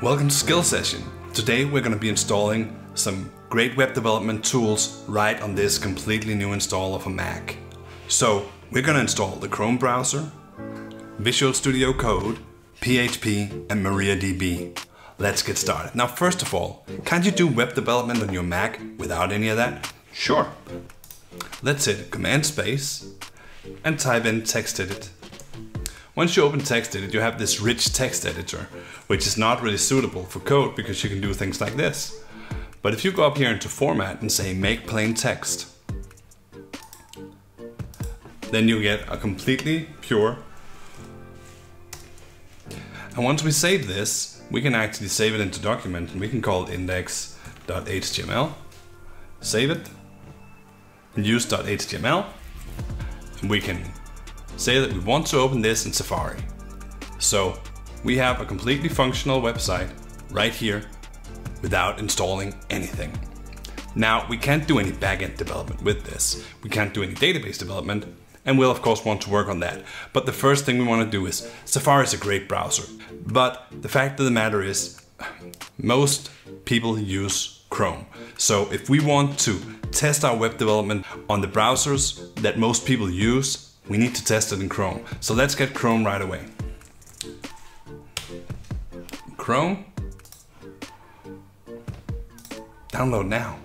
Welcome to Skill Session. Today we're going to be installing some great web development tools right on this completely new install of a Mac. So we're going to install the Chrome browser, Visual Studio Code, PHP and MariaDB. Let's get started. Now first of all, can't you do web development on your Mac without any of that? Sure. Let's hit Command Space and type in TextEdit once you open TextEdit, you have this rich text editor, which is not really suitable for code because you can do things like this. But if you go up here into Format and say Make Plain Text, then you get a completely pure. And once we save this, we can actually save it into document and we can call it index.html. Save it and use .html. And we can say that we want to open this in Safari. So we have a completely functional website right here without installing anything. Now we can't do any backend development with this. We can't do any database development and we'll of course want to work on that. But the first thing we want to do is Safari is a great browser. But the fact of the matter is most people use Chrome. So if we want to test our web development on the browsers that most people use, we need to test it in Chrome. So let's get Chrome right away. Chrome. Download now.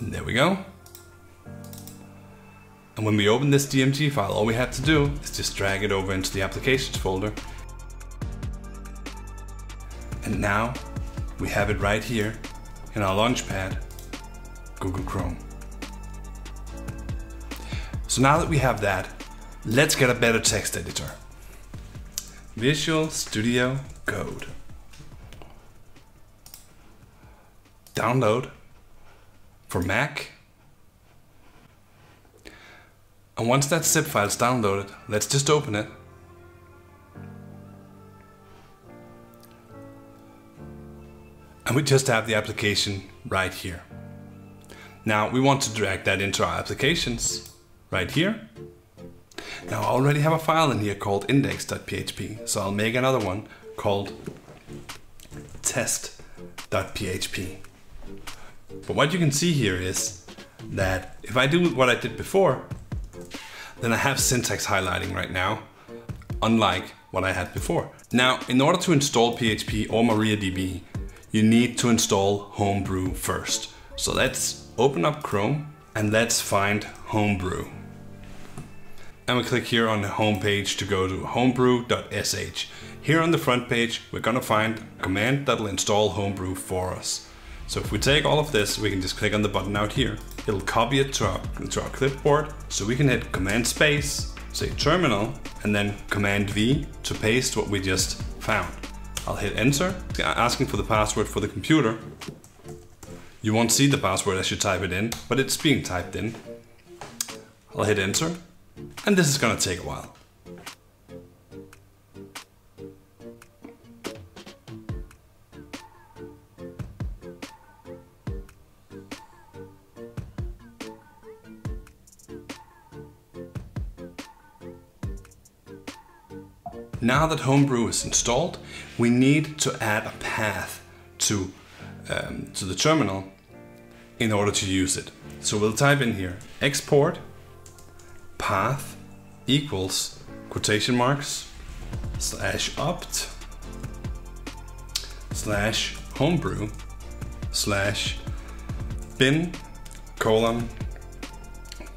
There we go. And when we open this DMG file, all we have to do is just drag it over into the applications folder. And now we have it right here in our Launchpad, Google Chrome. So now that we have that, let's get a better text editor. Visual Studio Code. Download for Mac. And once that zip file is downloaded, let's just open it And we just have the application right here. Now we want to drag that into our applications right here. Now I already have a file in here called index.php, so I'll make another one called test.php. But what you can see here is that if I do what I did before, then I have syntax highlighting right now, unlike what I had before. Now, in order to install PHP or MariaDB, you need to install Homebrew first. So let's open up Chrome and let's find Homebrew. And we click here on the home page to go to homebrew.sh. Here on the front page, we're gonna find a command that'll install Homebrew for us. So if we take all of this, we can just click on the button out here. It'll copy it to our, to our clipboard. So we can hit Command Space, say Terminal, and then Command V to paste what we just found. I'll hit enter, asking for the password for the computer. You won't see the password as you type it in, but it's being typed in. I'll hit enter, and this is gonna take a while. Now that Homebrew is installed, we need to add a path to, um, to the terminal in order to use it. So we'll type in here export path equals quotation marks slash opt slash homebrew slash bin colon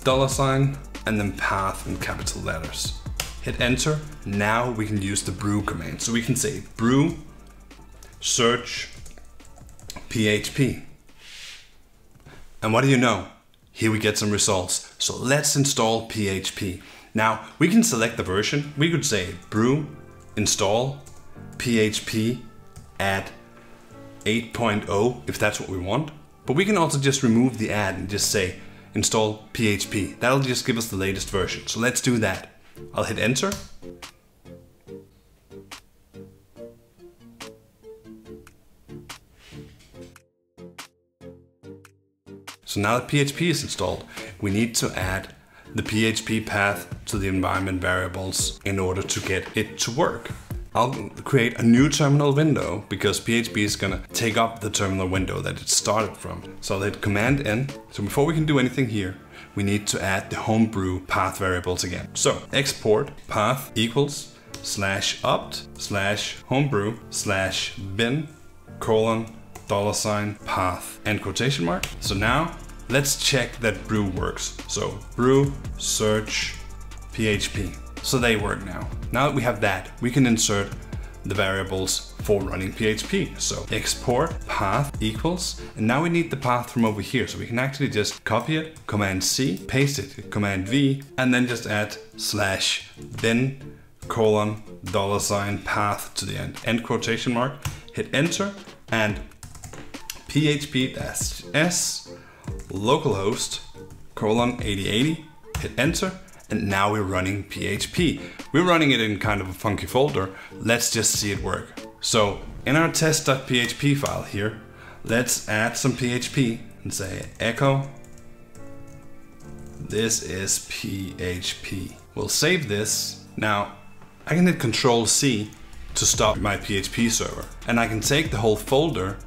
dollar sign and then path in capital letters hit enter. Now we can use the brew command. So we can say brew search PHP. And what do you know? Here we get some results. So let's install PHP. Now we can select the version. We could say brew install PHP at 8.0 if that's what we want. But we can also just remove the add and just say install PHP. That'll just give us the latest version. So let's do that. I'll hit enter. So now that PHP is installed, we need to add the PHP path to the environment variables in order to get it to work. I'll create a new terminal window because PHP is gonna take up the terminal window that it started from. So I'll hit Command N. So before we can do anything here, we need to add the homebrew path variables again. So export path equals slash opt slash homebrew slash bin colon dollar sign path and quotation mark. So now let's check that brew works. So brew search PHP. So they work now. Now that we have that, we can insert the variables for running PHP. So export path equals, and now we need the path from over here. So we can actually just copy it, Command C, paste it, Command V, and bin just add slash then colon dollar sign path to the end. End quotation mark, hit enter, and php s localhost colon 8080, hit enter, and now we're running PHP. We're running it in kind of a funky folder. Let's just see it work. So in our test.php file here, let's add some PHP and say echo. This is PHP. We'll save this. Now I can hit Control C to stop my PHP server. And I can take the whole folder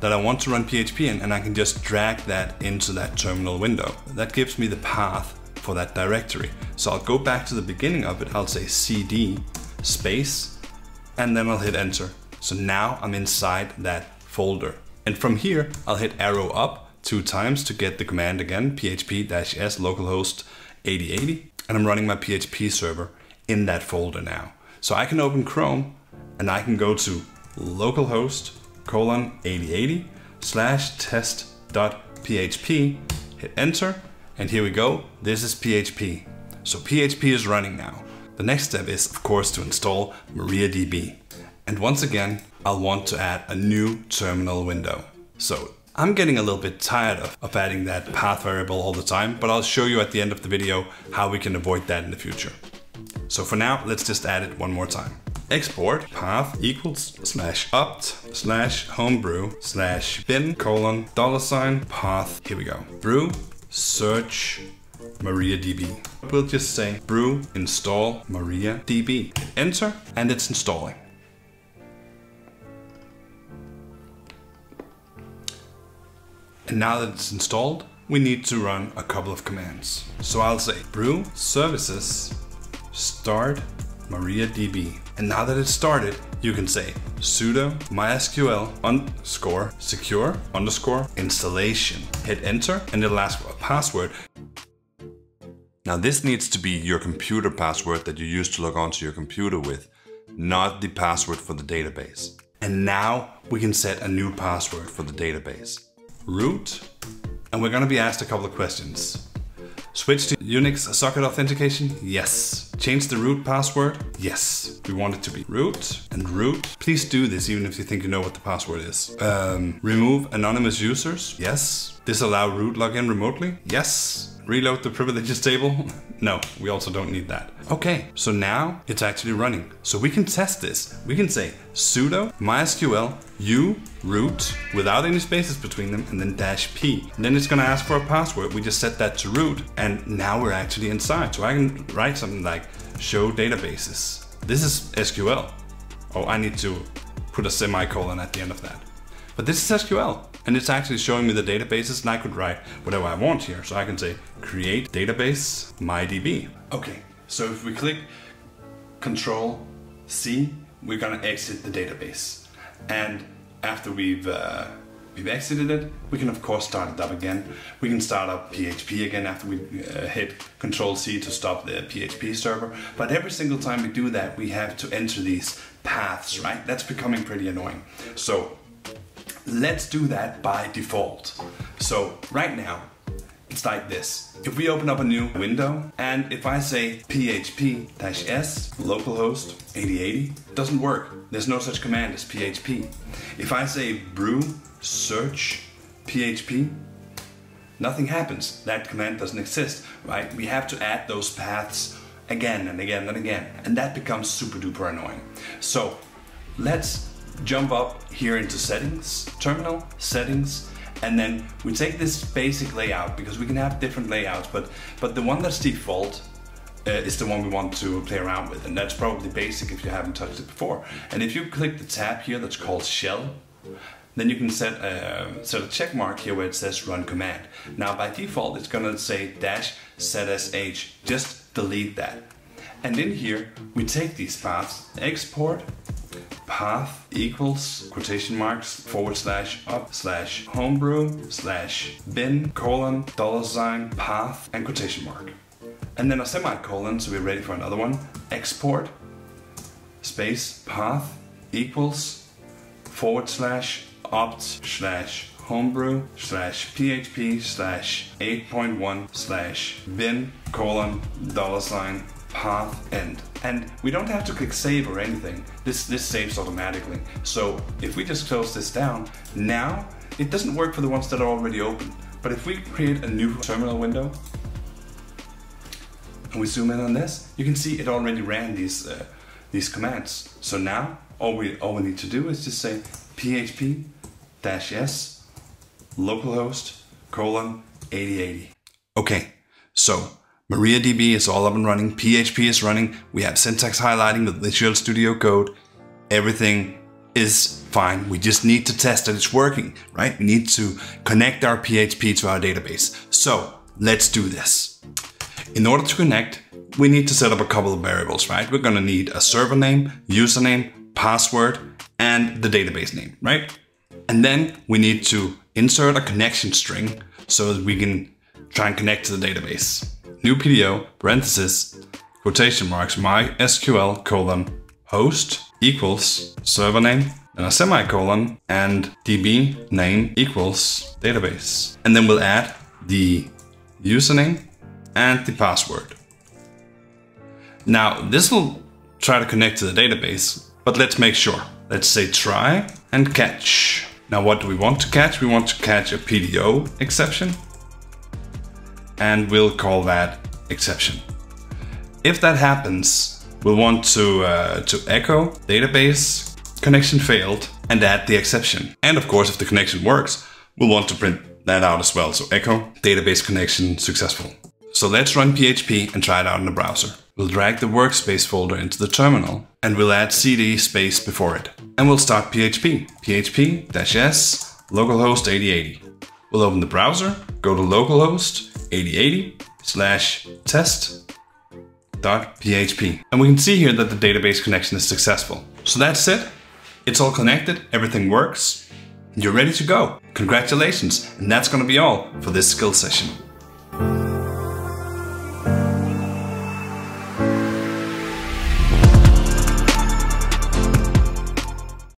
that I want to run PHP in and I can just drag that into that terminal window. That gives me the path for that directory. So I'll go back to the beginning of it. I'll say cd space and then I'll hit enter. So now I'm inside that folder. And from here, I'll hit arrow up two times to get the command again, php-s localhost 8080. And I'm running my PHP server in that folder now. So I can open Chrome and I can go to localhost colon 8080 slash test.php, hit enter, and here we go, this is PHP. So PHP is running now. The next step is, of course, to install MariaDB. And once again, I'll want to add a new terminal window. So I'm getting a little bit tired of, of adding that path variable all the time, but I'll show you at the end of the video how we can avoid that in the future. So for now, let's just add it one more time. Export path equals slash opt slash homebrew slash bin colon dollar sign path. Here we go. Brew search MariaDB. We'll just say brew install MariaDB. Enter and it's installing. And now that it's installed, we need to run a couple of commands. So I'll say brew services start MariaDB. And now that it's started, you can say sudo mysql underscore secure underscore installation. Hit enter and it'll ask for a password. Now this needs to be your computer password that you use to log on to your computer with, not the password for the database. And now we can set a new password for the database. Root, and we're gonna be asked a couple of questions. Switch to Unix socket authentication? Yes. Change the root password? Yes. We want it to be root and root. Please do this even if you think you know what the password is. Um, remove anonymous users? Yes. Disallow root login remotely? Yes. Reload the privileges table? no, we also don't need that. Okay, so now it's actually running. So we can test this. We can say sudo mysql u root without any spaces between them and then dash p. And then it's gonna ask for a password. We just set that to root and now we're actually inside. So I can write something like show databases. This is SQL. Oh, I need to put a semicolon at the end of that. But this is SQL and it's actually showing me the databases and I could write whatever I want here. So I can say create database mydb. Okay, so if we click control C, we're gonna exit the database. And after we've uh, we've exited it, we can of course start it up again. We can start up PHP again after we uh, hit Control C to stop the PHP server. But every single time we do that, we have to enter these paths, right? That's becoming pretty annoying. So Let's do that by default. So right now, it's like this. If we open up a new window and if I say php-s localhost 8080, doesn't work. There's no such command as php. If I say brew search php, nothing happens. That command doesn't exist, right? We have to add those paths again and again and again, and that becomes super duper annoying. So let's jump up here into settings, terminal, settings, And then we take this basic layout because we can have different layouts, but, but the one that's default uh, is the one we want to play around with. And that's probably basic if you haven't touched it before. And if you click the tab here that's called shell, then you can set a, set a check mark here where it says run command. Now by default it's gonna say dash zsh, just delete that. And in here we take these paths, export path equals quotation marks forward slash opt slash homebrew slash bin colon dollar sign path and quotation mark. And then a semicolon so we're ready for another one. Export space path equals forward slash opt slash homebrew slash php slash 8.1 slash bin colon dollar sign path end. And we don't have to click save or anything. This, this saves automatically. So if we just close this down, now it doesn't work for the ones that are already open. But if we create a new terminal window and we zoom in on this, you can see it already ran these, uh, these commands. So now all we, all we need to do is just say php dash s localhost colon 8080. Okay, so MariaDB is all up and running, PHP is running, we have syntax highlighting with Visual Studio Code, everything is fine. We just need to test that it's working, right? We need to connect our PHP to our database. So let's do this. In order to connect, we need to set up a couple of variables, right? We're gonna need a server name, username, password, and the database name, right? And then we need to insert a connection string so that we can try and connect to the database. New PDO, parenthesis, quotation marks, MySQL colon host equals server name, and a semicolon, and DB name equals database. And then we'll add the username and the password. Now, this will try to connect to the database, but let's make sure. Let's say try and catch. Now what do we want to catch? We want to catch a PDO exception and we'll call that exception. If that happens, we'll want to, uh, to echo database connection failed and add the exception. And of course, if the connection works, we'll want to print that out as well. So echo database connection successful. So let's run PHP and try it out in the browser. We'll drag the workspace folder into the terminal and we'll add cd space before it. And we'll start PHP, php-s localhost 8080. We'll open the browser, go to localhost 8080 slash test.php. And we can see here that the database connection is successful. So that's it. It's all connected, everything works. You're ready to go. Congratulations. And that's gonna be all for this skill session.